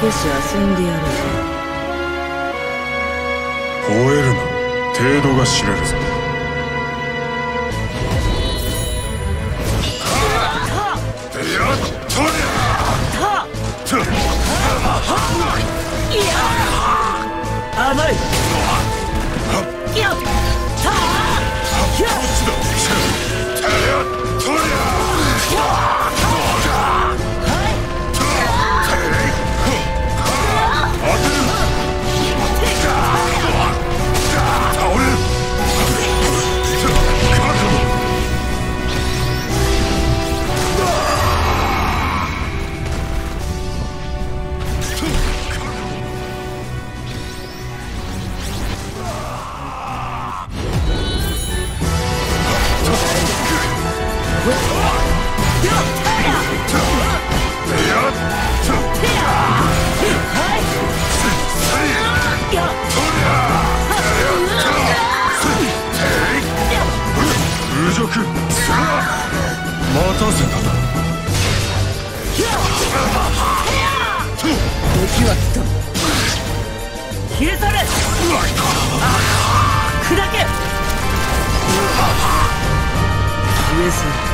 少し遊んでやろう吠えるな程度が知れるぞ。甘い上様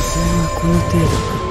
はこの程度か